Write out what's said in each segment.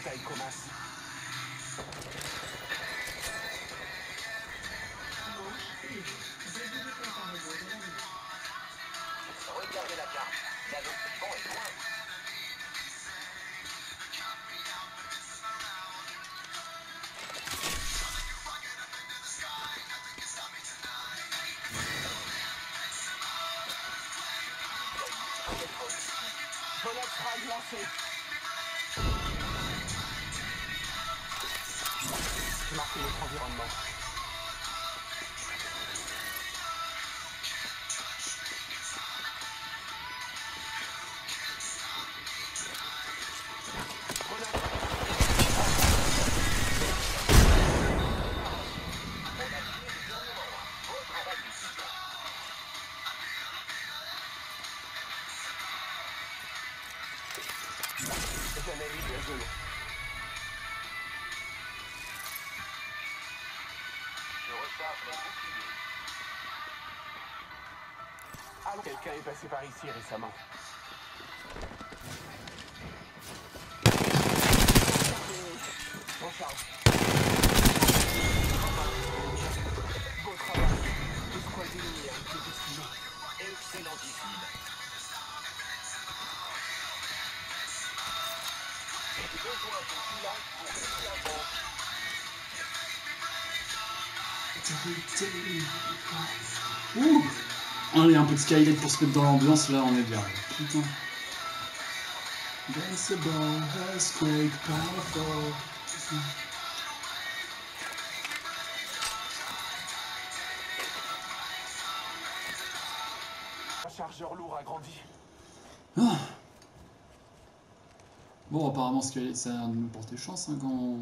戦いこなす追いかけなきゃだぞおいおい But that's high losses. Marquez notre environnement. J'analyse la zone. Je quelqu'un est passé par ici récemment. Ouh Allez, un peu de Skylight pour se mettre dans l'ambiance, là on est bien. Putain. Chargeur lourd a grandi. Ah. Bon, apparemment, ça nous porter chance hein, quand, on,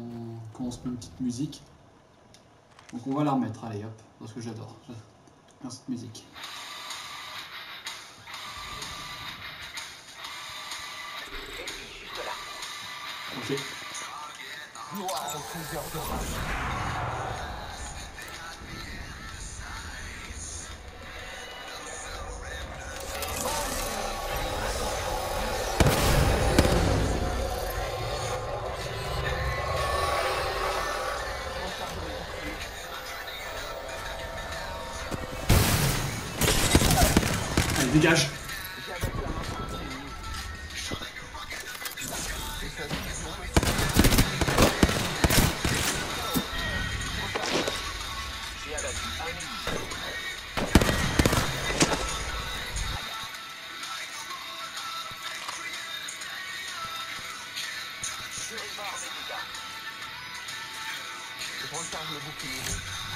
quand on se met une petite musique. Donc on va la remettre, allez hop, parce que j'adore. Cette musique. Ok.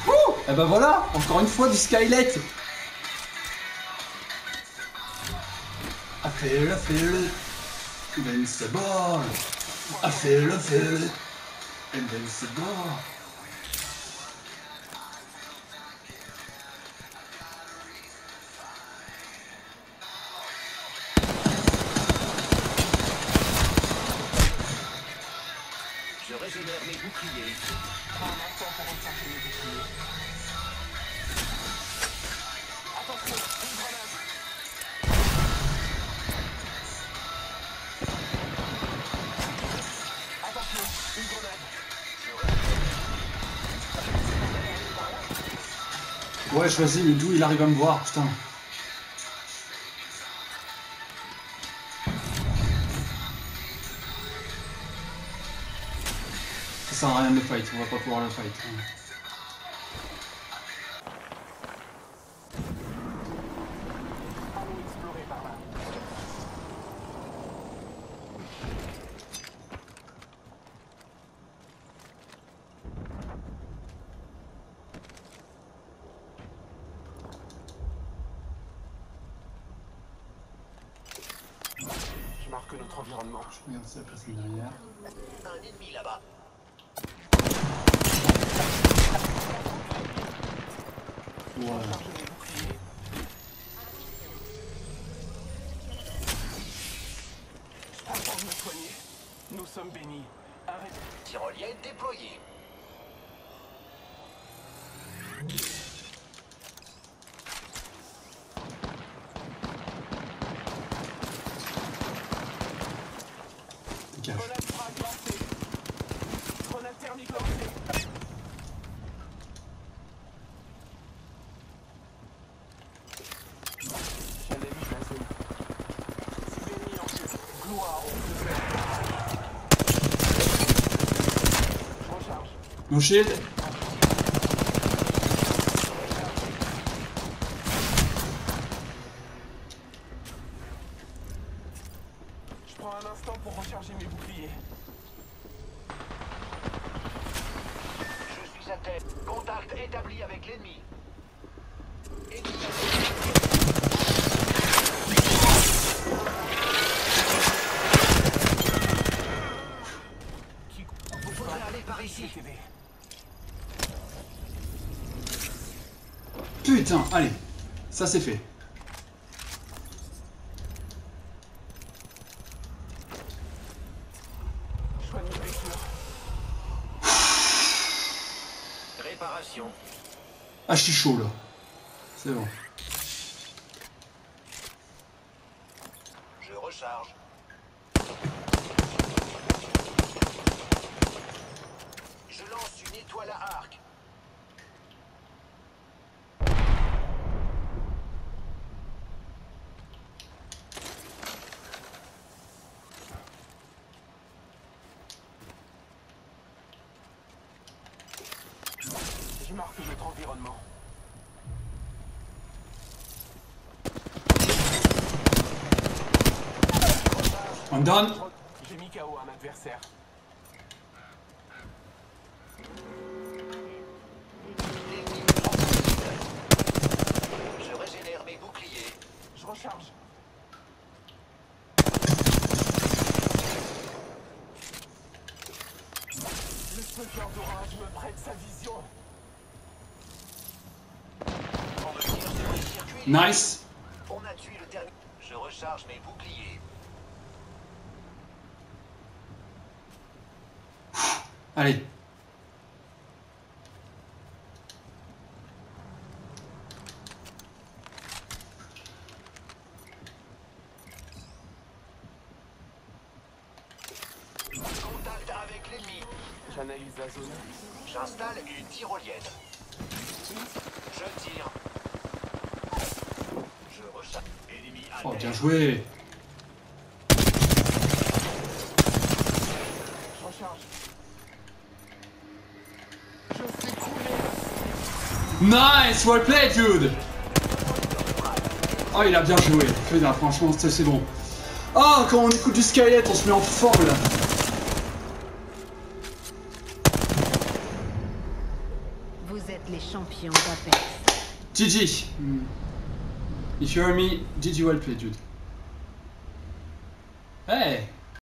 Ouh Et ben voilà Encore une fois du Skylight feel, I feel it. Invincible. I feel, I feel it. Invincible. Grenade. Ouais, choisis, mais d'où il arrive à me voir, putain. Ça sert à rien de le fight, on va pas pouvoir le fight. Allons explorer par là. Notre environnement. Je regarde si la personne derrière. Un ennemi là-bas. Voilà. Nous sommes bénis. Arrête. Tyrolienne déployée. Ну что это? Allez. Ça c'est fait. Réparation. Ah, je suis chaud là. C'est bon. Je recharge. Je lance une étoile à arc. Marque notre environnement. I'm done. J'ai mis KO un adversaire. L'ennemi me prend pour cible. Je régénère mes boucliers. Je recharge. Le stalker d'orage me prête sa vision. On me tire sur le circuit. Nice. On a tué le dernier. Je recharge mes boucliers. Allez. Contact avec l'ennemi. J'analyse la zone. J'installe une tyrolienne. Je tire. Je recharge. Ennemi à Oh, bien joué. Nice, well played, dude. Oh, il a bien joué. Putain, franchement, c'est bon. Oh, quand on écoute du Skylet, on se met en forme là. Vous êtes les champions d'Apex. GG. If you hear me, GG well dude. Hey,